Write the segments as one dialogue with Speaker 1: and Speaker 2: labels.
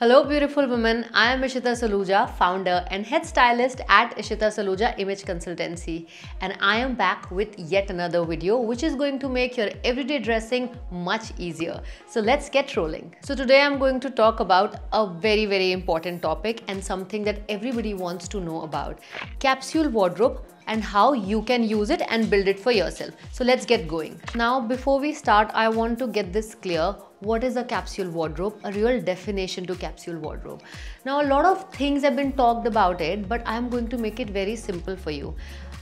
Speaker 1: Hello, beautiful women. I am Ishita Saluja, founder and head stylist at Ishita Saluja Image Consultancy, and I am back with yet another video which is going to make your everyday dressing much easier. So let's get rolling. So today I'm going to talk about a very, very important topic and something that everybody wants to know about capsule wardrobe and how you can use it and build it for yourself. So let's get going. Now, before we start, I want to get this clear what is a capsule wardrobe a real definition to capsule wardrobe now a lot of things have been talked about it but i am going to make it very simple for you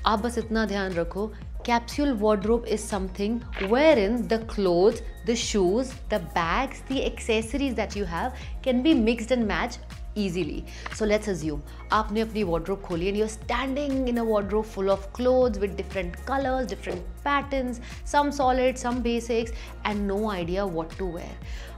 Speaker 1: आप बस इतना ध्यान रखो capsule wardrobe is something wherein the clothes the shoes the bags the accessories that you have can be mixed and matched easily. So let's assume आपने अपनी wardrobe खोली and you're standing in a wardrobe full of clothes with different colors, different patterns, some solid, some basics and no idea what to wear.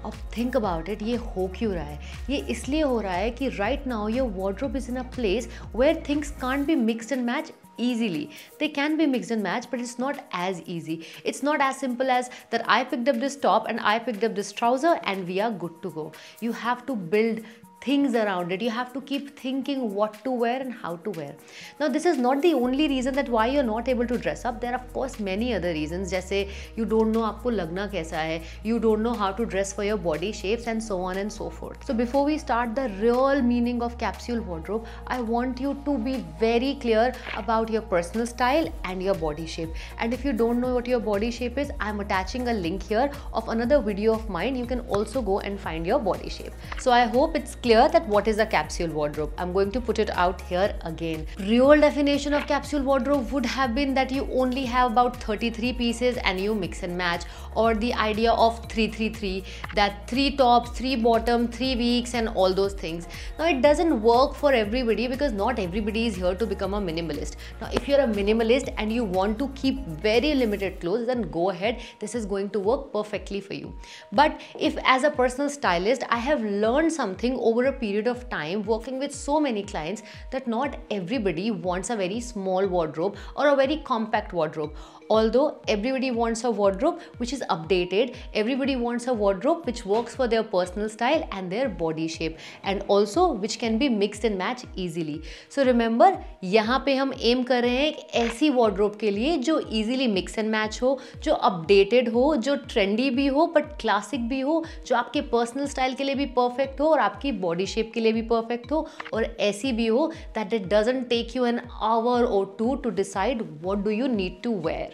Speaker 1: अब think about it, ये हो क्यों रहा है ये इसलिए हो रहा है कि right now your wardrobe is in a place where things can't be mixed and matched easily. They can be mixed and matched, but it's not as easy. It's not as simple as that I picked up this top and I picked up this trouser and we are good to go. You have to build things around it you have to keep thinking what to wear and how to wear now this is not the only reason that why you're not able to dress up there are of course many other reasons जैसे you don't know आपको लगना कैसा है you don't know how to dress for your body shapes and so on and so forth so before we start the real meaning of capsule wardrobe I want you to be very clear about your personal style and your body shape and if you don't know what your body shape is I'm attaching a link here of another video of mine you can also go and find your body shape so I hope it's clear clear that what is a capsule wardrobe. I'm going to put it out here again. Real definition of capsule wardrobe would have been that you only have about 33 pieces and you mix and match or the idea of 333 that three tops, three bottom, three weeks and all those things. Now it doesn't work for everybody because not everybody is here to become a minimalist. Now if you're a minimalist and you want to keep very limited clothes then go ahead. This is going to work perfectly for you. But if as a personal stylist I have learned something over over a period of time working with so many clients that not everybody wants a very small wardrobe or a very compact wardrobe although everybody wants a wardrobe which is updated everybody wants a wardrobe which works for their personal style and their body shape and also which can be mixed and matched easily so remember यहाँ पे हम M कर रहे हैं एक ऐसी wardrobe के लिए जो easily mix and match हो जो updated हो जो trendy भी हो but classic भी हो जो आपके personal style के लिए भी perfect हो और आपकी body shape के लिए भी perfect हो और ऐसी भी हो that it doesn't take you an hour or two to decide what do you need to wear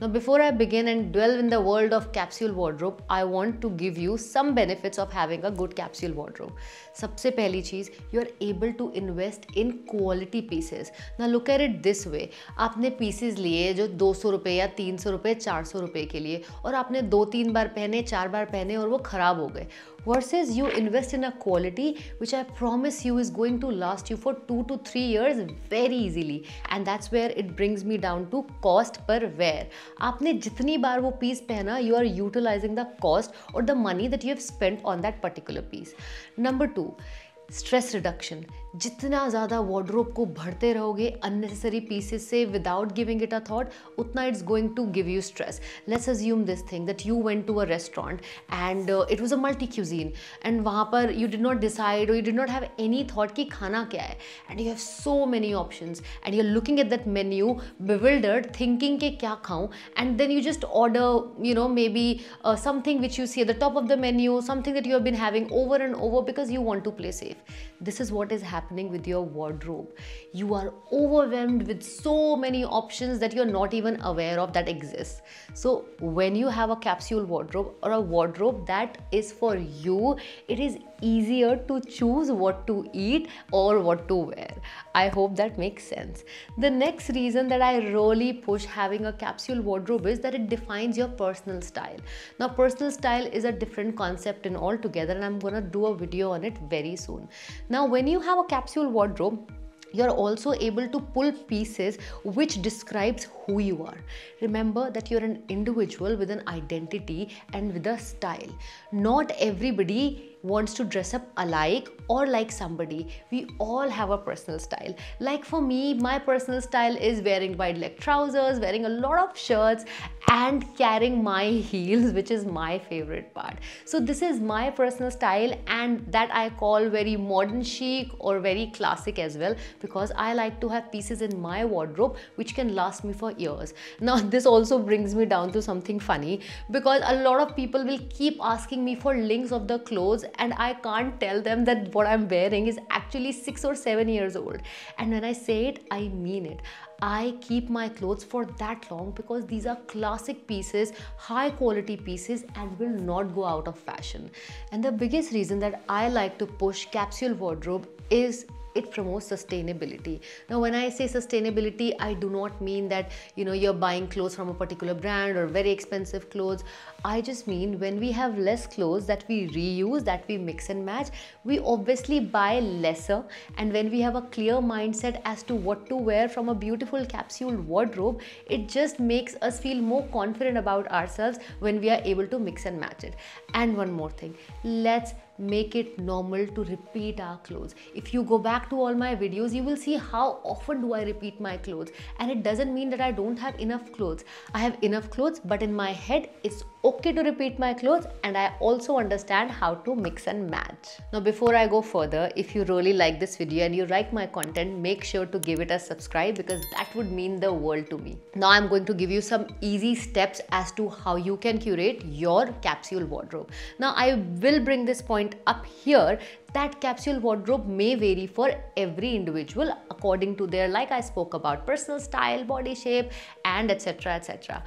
Speaker 1: now before I begin and delve in the world of capsule wardrobe, I want to give you some benefits of having a good capsule wardrobe. सबसे पहली चीज़ you are able to invest in quality pieces. Now look at it this way. आपने pieces लिए जो 200 रुपए या 300 रुपए 400 रुपए के लिए और आपने दो तीन बार पहने चार बार पहने और वो ख़राब हो गए versus you invest in a quality which I promise you is going to last you for two to three years very easily and that's where it brings me down to cost per wear आपने जितनी बार वो piece पहना you are utilizing the cost और the money that you have spent on that particular piece number two stress reduction जितना ज़्यादा wardrobe को भरते रहोगे अननेसेसरी पीसेस से without giving it a thought उतना it's going to give you stress let's assume this thing that you went to a restaurant and it was a multi cuisine and वहाँ पर you did not decide और you did not have any thought कि खाना क्या है. And you have so many option and you are looking at that menu bewildered thinking के क्या खाऊँ? And then you just order you know maybe something which you see at the top of the menu something that you have been having over and over because you want to play safe this is what is happening with your wardrobe. You are overwhelmed with so many options that you're not even aware of that exists. So, when you have a capsule wardrobe or a wardrobe that is for you, it is easier to choose what to eat or what to wear. I hope that makes sense. The next reason that I really push having a capsule wardrobe is that it defines your personal style. Now, personal style is a different concept in altogether, and I'm gonna do a video on it very soon. Now, when you have a capsule wardrobe, you're also able to pull pieces which describes who you are. Remember that you're an individual with an identity and with a style. Not everybody wants to dress up alike or like somebody. We all have a personal style. Like for me, my personal style is wearing wide leg trousers, wearing a lot of shirts and carrying my heels, which is my favorite part. So this is my personal style and that I call very modern chic or very classic as well because I like to have pieces in my wardrobe which can last me for years. Now this also brings me down to something funny because a lot of people will keep asking me for links of the clothes and I can't tell them that what I'm wearing is actually six or seven years old. And when I say it, I mean it. I keep my clothes for that long because these are classic pieces, high quality pieces and will not go out of fashion. And the biggest reason that I like to push capsule wardrobe is it promotes sustainability. Now when i say sustainability i do not mean that you know you're buying clothes from a particular brand or very expensive clothes. I just mean when we have less clothes that we reuse that we mix and match we obviously buy lesser. And when we have a clear mindset as to what to wear from a beautiful capsule wardrobe it just makes us feel more confident about ourselves when we are able to mix and match it. And one more thing let's make it normal to repeat our clothes. If you go back to all my videos, you will see how often do I repeat my clothes. And it doesn't mean that I don't have enough clothes. I have enough clothes, but in my head, it's okay to repeat my clothes and I also understand how to mix and match. Now before I go further, if you really like this video and you like my content, make sure to give it a subscribe because that would mean the world to me. Now I'm going to give you some easy steps as to how you can curate your capsule wardrobe. Now I will bring this point up here that capsule wardrobe may vary for every individual according to their like i spoke about personal style body shape and etc etc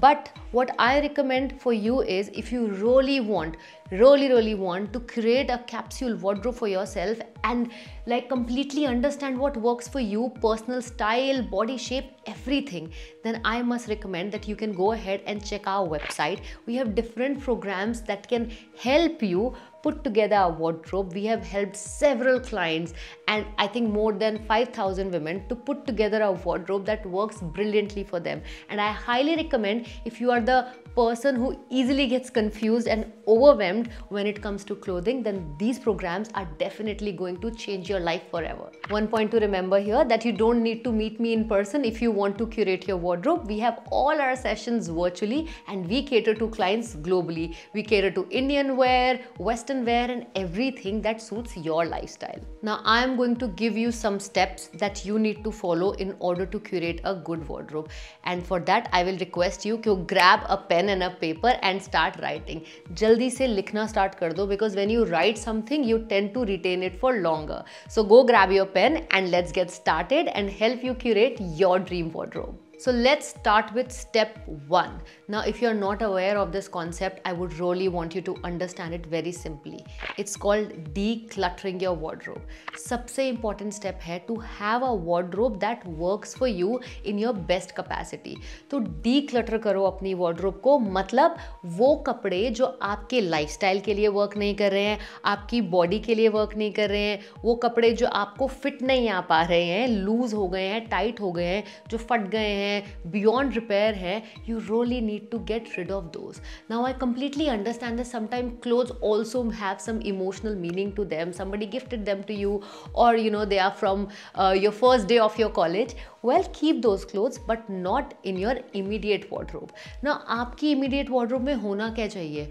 Speaker 1: but what i recommend for you is if you really want really really want to create a capsule wardrobe for yourself and like completely understand what works for you personal style body shape everything then i must recommend that you can go ahead and check our website. We have different programs that can help you put together a wardrobe. We have helped several clients and i think more than 5000 women to put together a wardrobe that works brilliantly for them and i highly recommend if you are the person who easily gets confused and overwhelmed when it comes to clothing, then these programs are definitely going to change your life forever. One point to remember here that you don't need to meet me in person if you want to curate your wardrobe. We have all our sessions virtually and we cater to clients globally. We cater to Indian wear, Western wear and everything that suits your lifestyle. Now I am going to give you some steps that you need to follow in order to curate a good wardrobe. And for that I will request you to grab a pen pen and a paper and start writing. Jaldi se likhna start kar do because when you write something you tend to retain it for longer. So go grab your pen and let's get started and help you curate your dream wardrobe so let's start with step one. Now, if you're not aware of this concept, I would really want you to understand it very simply. It's called decluttering your wardrobe. सबसे important step है to have a wardrobe that works for you in your best capacity. तो declutter करो अपनी wardrobe को मतलब वो कपड़े जो आपके lifestyle के लिए work नहीं कर रहे हैं आपकी body के लिए work नहीं कर रहे हैं वो कपड़े जो आपको fit नहीं आ पा रहे हैं लूज हो गए हैं टाइट हो गए हैं जो फट गए हैं हैं बियॉन्ड रिपेयर हैं you really need to get rid of those now I completely understand that sometime clothes also have some emotional meaning to them somebody gifted them to you और you know they are from your first day of your college well keep those clothes but not in your immediate wardrobe ना आपकी immediate wardrobe में होना क्या चाहिए?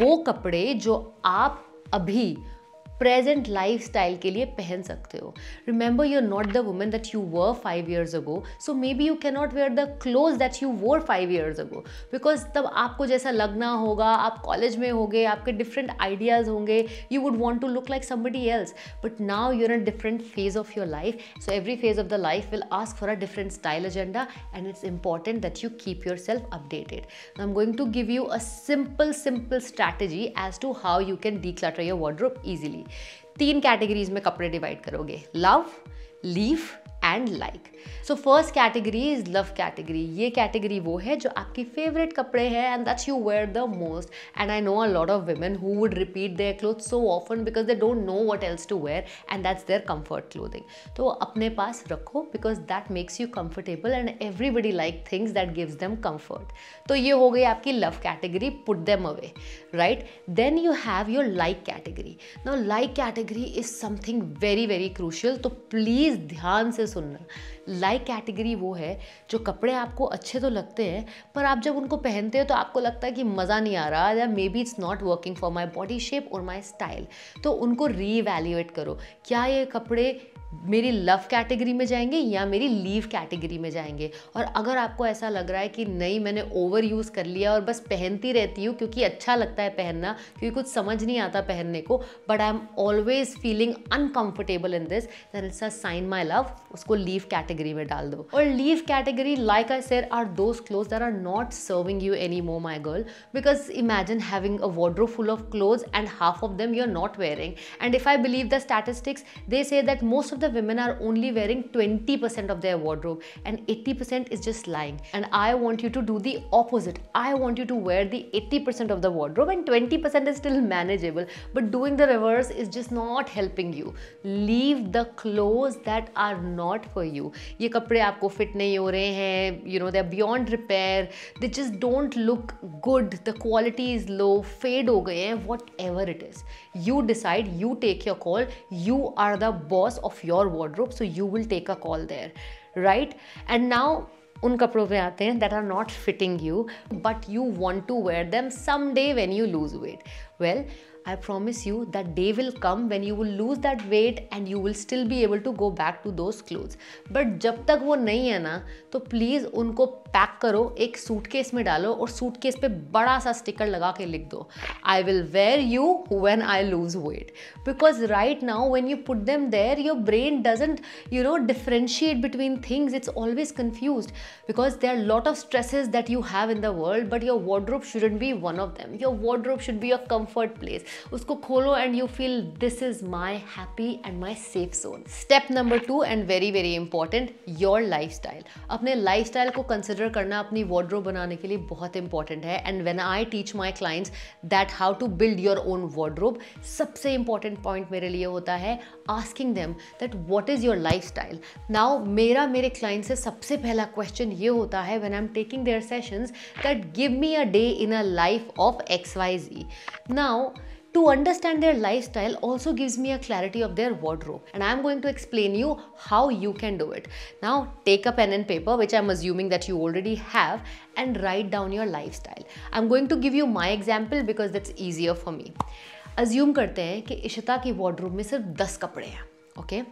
Speaker 1: वो कपड़े जो आप अभी प्रेजेंट लाइफ स्टाइल के लिए पहन सकते हो. Remember you are not the women that you were five years ago so maybe you can not wear the clothes that you wore five years ago because तब आपको जैसा लगना होगा, आप कॉलेज में होंगे, आपके डिफरेंट आइडियाज़ होंगे you would want to look like somebody else but now you're a different phase of your life so every phase of the life will ask for a different style agenda and it's important that you keep yourself updated. Now I'm going to give you a simple simple strategy as to how you can declutter your wardrobe easily. तीन categories में कपड़े divide करोगे. Love leave and like so first category is love category ये category वो है जो आपकी favourite कपड़े हैं and that's you wear the most and I know a lot of women who would repeat their cloth so often because they don't know what else to wear and that's their comfort clothing तो अपने पास रखो because that makes you comfortable and everybody like things that gives them comfort तो ये हो गई आपकी love category put them away right then you have your like category now like category is something very very crucial तो please ध्यान से सुनना। Like category वो है, जो कपड़े आपको अच्छे तो लगते हैं, पर आप जब उनको पहनते हो तो आपको लगता है कि मज़ा नहीं आ रहा, या maybe it's not working for my body shape और माई स्टाइल तो उनको रीवैल्यूएट करो, क्या ये कपड़े मेरी लव कैटेगरी में जाएँगे या मेरी लीव कैटेगरी में जाएँगे। और अगर आपको ऐसा लग रहा है कि नहीं, मैंने ओवर यूज़ कर लिया और बस पहनती रहती हूँ क्योंकि अच्छा लगता है पहनना, क्योंकि कुछ समझ नहीं आता पहनने को but I am always feeling uncomfortable in this then it's a sign my love उसको लीव कैटेगरी में डाल दो। और leave category like I say are those clothes that are not serving you any more my girl because imagine having a wardrobe full of clothes and half of them you are not wearing and if I believe the statistics they say that most of the women are only wearing 20% of their wardrobe and 80% is just lying. And I want you to do the opposite. I want you to wear the 80% of the wardrobe and 20% is still manageable. But doing the reverse is just not helping you. Leave the clothes that are not for you. ये कपड़े आपको fit नहीं हो रहे हैं, you know, they're beyond repair. They just don't look good. The quality is low, fade हो गए हैं, whatever it is. You decide, you take your call. You are the boss of your wardrobe so you will take a call there right and now उन कपड़ों पे आते हैं that are not fitting you but you want to wear them some day when you lose weight well I promise you that day will come when you will lose that weight and you will still be able to go back to those clothes. But जब तक वो नहीं है ना तो please उनको pack करो, एक सूटकेस में डालो और सूटकेस पे बड़ा सा स्टिकर लगा के लिख दो। I will wear you when I lose weight because right now when you put them there your brain doesn't you know differentiate between things it's always confuse because there are lot of stresses that you have in the world but your wardrobe shouldn't be one of them your wardrobe should be a comfort place उसको खोलो and you feel this is my happy and my safe zone step number two and very very important your lifestyle अपने lifestyle को consider करना अपनी wardrobe बनाने के लिए बहुत इंपॉर्टेंट है। And when I teach my clients that how to build your own wardrobe सबसे इंपॉर्टेंट पॉइंट मेरे लिए होता है asking them that what is your lifestyle now मेरा, मेरे क्लाइंट से सबसे पहला क्वेश्चन ये होता है when I am taking their sessions that give me a day in a life of X Y Z now to understand their lifestyle also gives me a clarity of their wardrobe and i'm going to explain you how you can do it now take a pen and paper which i'm assuming that you already have and write down your lifestyle i'm going to give you my example because that's easier for me assume करते हैं कि इशिता की wardrobe में सिर्फ दस कपड़े हैं okay okay?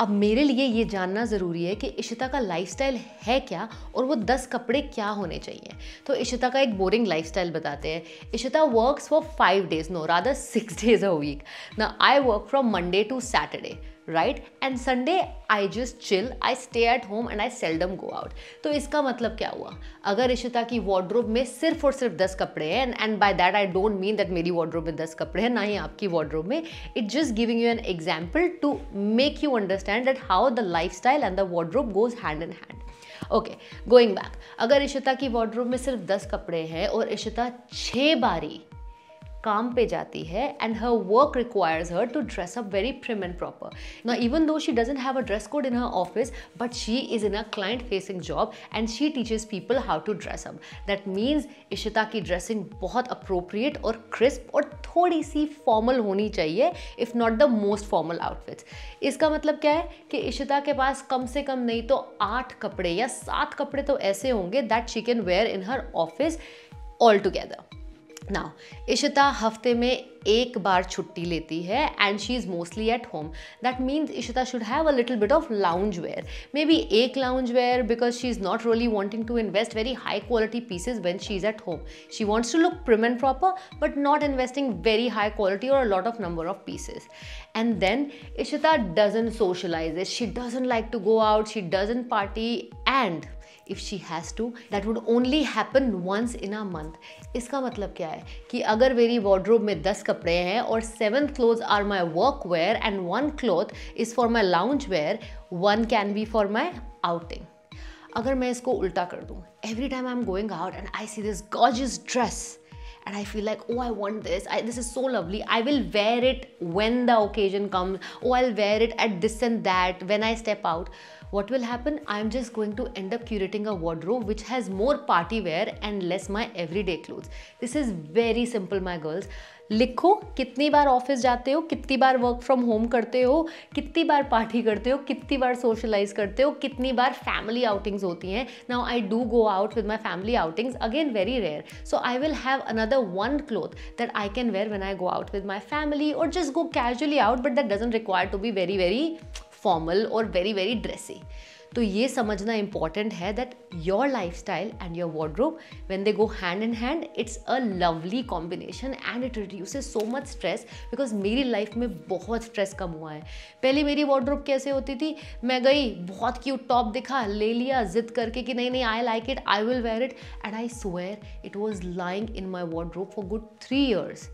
Speaker 1: अब मेरे लिए ये जानना ज़रूरी है कि इशिता का लाइफस्टाइल है क्या और वो दस कपड़े क्या होने चाहिए। तो इशिता का एक बोरिंग लाइफस्टाइल बताते हैं। Ishita works for five days no rather six days a week ना I work from Monday to Saturday right and Sunday I just chill I stay at home and I seldom go out तो इसका मतलब क्या हुआ? अगर इशिता की wardrobe में सिर्फ़ और सिर्फ़ दस कपड़े हैं and by that I don't mean that मेरी वार्ड्रोब में दस कपड़े हैं, ना ही आपकी वार्ड्रोब में. It just giving you an example to make you understand that how the lifestyle and the wardrobe goes hand in hand okay going back अगर इशिता की वार्ड्रोब में सिर्फ़ दस कपड़े हैं और इशिता छः बारी काम पे जाती है and her work requires her to dress up very prim and proper ना even though she doesn't have a dress code in her office but she is in a client facing job and she teaches people how to dress up that means Ishita की dressing बहुत appropriate और crisp और थोड़ी सी formal होनी चाहिए if not the most formal outfits इसका मतलब क्या है कि इशिता के पास कम से कम नहीं तो आठ कपड़े या सात कपड़े तो ऐसे होंगे that she can wear in her office all together now Ishita हफ़्ते में एक बार छुट्टी लेती है and she is mostly at home that means Ishita should have a little bit of lounge wear maybe एक lounge wear because she is not really wanting to invest very high quality pieces when she is at home she wants to look prim and proper but not investing very high quality और a lot of number of pieces and then Ishita doesn't socialize she She like to go out she she party party, if she has to that would only happen once in a month इसका मतलब क्या है कि अगर मेरी wardrobe में दस कपड़े हैं और seven cloth are my work wear and one cloth is for my lounge wear one can be for my outing अगर मैं इसको उल्टा कर दूँ every time I am going out and I see this gorgeous dress and I feel like, oh, I want this. I, this is so lovely. I will wear it when the occasion comes. Oh, I'll wear it at this and that when I step out. What will happen? I'm just going to end up curating a wardrobe which has more party wear and less my everyday clothes. This is very simple, my girls. लिखो कितनी बार office जाते हो कितनी बार work from home करते हो कितनी बार party करते हो कितनी बार सोशलाइज करते हो कितनी बार फैमिली आउटिंग्स होती हैं now I do go out with my family outings again very rare so I will have another one cloth that I can wear when I go out with my family और just go casually out but that doesn't require to be very very formal और very very dressy तो ये समझना important है that your lifestyle and your wardrobe when they go hand in hand it's a lovely combination and it reduce so much stress because मेरी life में बहुत stress कम हुआ है। पहले मेरी वॉड्रोब कैसे होती थी? मैं गई, बहुत क्यूट टॉप दिखा, ले लिया, जिद करके कि नहीं नहीं I like it I will wear it and I swear it was lying in my wardrobe for good three years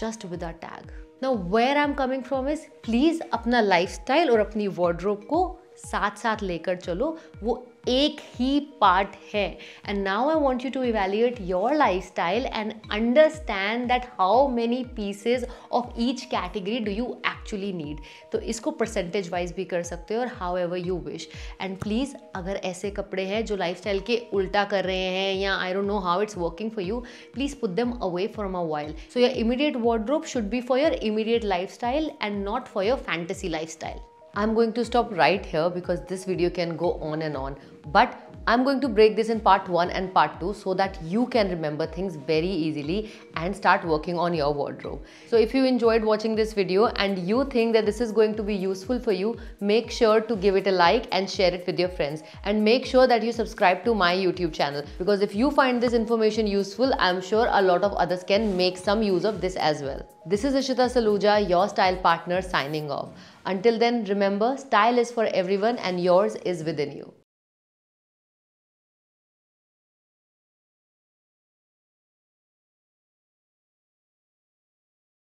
Speaker 1: just with a tag now where I am coming from is please अपना life और अपनी wardrobe को साथ साथ लेकर चलो। वो एक ही पार्ट है. And now I want you to evaluate your lifestyle and understand that how many pieces of each category do you actually need तो इसको परसेंटेज वाइज भी कर सकते हो और however you wish and please अगर ऐसे कपड़े हैं जो लाइफ स्टाइल के उल्टा कर रहे हैं या I don't know how it's working for you please put them away from a while so your immediate wardrobe should be for your immediate lifestyle and not for your fantasy lifestyle I'm going to stop right here because this video can go on and on. But I'm going to break this in part 1 and part 2 so that you can remember things very easily and start working on your wardrobe. So if you enjoyed watching this video and you think that this is going to be useful for you, make sure to give it a like and share it with your friends. And make sure that you subscribe to my YouTube channel because if you find this information useful, I'm sure a lot of others can make some use of this as well. This is Ishita Saluja, your style partner signing off. Until then, remember, style is for everyone and yours is within you.